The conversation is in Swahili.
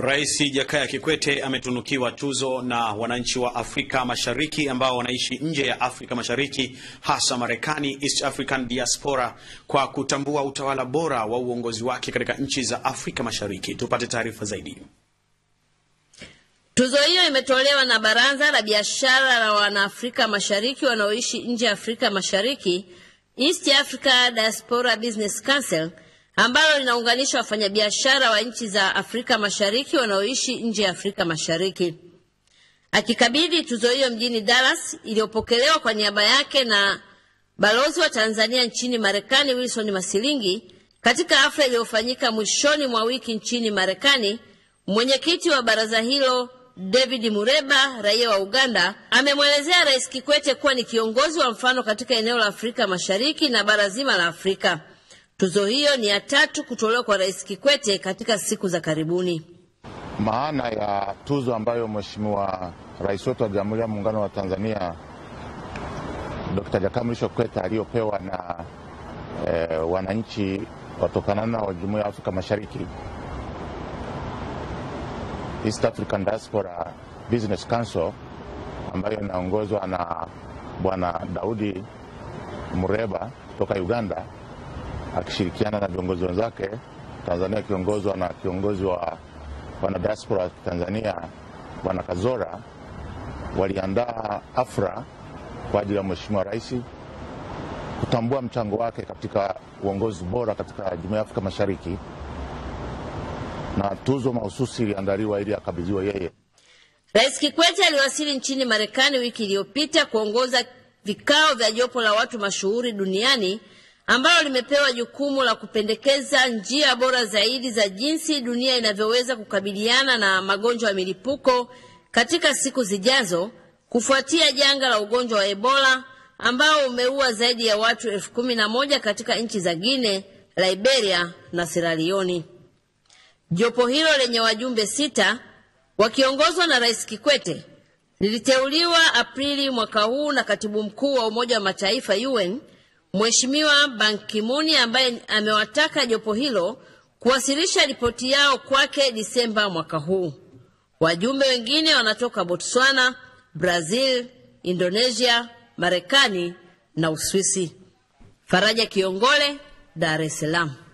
Rais Jakaya Kikwete ametunukiwa tuzo na wananchi wa Afrika Mashariki ambao wanaishi nje ya Afrika Mashariki hasa Marekani, East African Diaspora kwa kutambua utawala bora wa uongozi wake katika nchi za Afrika Mashariki. Tupate taarifa zaidi. Tuzo hiyo imetolewa na Baraza la Biashara la Wanaafrika Mashariki wanaoishi nje ya Afrika Mashariki, East Africa Diaspora Business Council, ambalo linaunganisha wafanyabiashara wa nchi za Afrika Mashariki wanaoishi nje ya Afrika Mashariki. Akikabidhi tuzo hiyo mjini Dallas, iliyopokelewa kwa niaba yake na balozi wa Tanzania nchini Marekani Wilson Masilingi, katika hafla iliyofanyika mwishoni mwa wiki nchini Marekani, mwenyekiti wa baraza hilo David Mureba, raia wa Uganda, amemwelezea Rais Kikwete kuwa ni kiongozi wa mfano katika eneo la Afrika Mashariki na bara zima la Afrika. Tuzo hiyo ni ya tatu kutolewa kwa Rais Kikwete katika siku za karibuni. Maana ya tuzo ambayo Mheshimiwa Rais wetu wa Jamhuri ya Muungano wa Tanzania Dr. Jakaya Kikwete aliyopewa na e, wananchi watokana na Jumuiya ya Afrika Mashariki East African Diaspora Business Council ambayo inaongozwa na Bwana Daudi Mureba kutoka Uganda akishirikiana na viongozi wenzake, Tanzania akiongozwa na kiongozi wa wana diaspora wa Tanzania Bwana Kazora, waliandaa afra kwa ajili ya Mheshimiwa Rais kutambua mchango wake katika uongozi bora katika Jumuiya ya Afrika Mashariki na tuzo mahususi iliandaliwa ili akabidhiwe yeye. Rais Kikwete aliwasili nchini Marekani wiki iliyopita kuongoza vikao vya jopo la watu mashuhuri duniani ambalo limepewa jukumu la kupendekeza njia bora zaidi za jinsi dunia inavyoweza kukabiliana na magonjwa ya milipuko katika siku zijazo kufuatia janga la ugonjwa wa Ebola ambao umeua zaidi ya watu elfu kumi na moja katika nchi za Guinea, Liberia na Sierra Leone. Jopo hilo lenye wajumbe sita wakiongozwa na Rais Kikwete liliteuliwa Aprili mwaka huu na Katibu Mkuu wa Umoja wa Mataifa UN Mheshimiwa Ban Ki-moon ambaye amewataka jopo hilo kuwasilisha ripoti yao kwake Disemba mwaka huu. Wajumbe wengine wanatoka Botswana, Brazil, Indonesia, Marekani na Uswisi. Faraja Kiongole, Dar es Salaam.